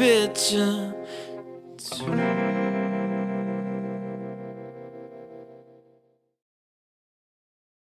picture.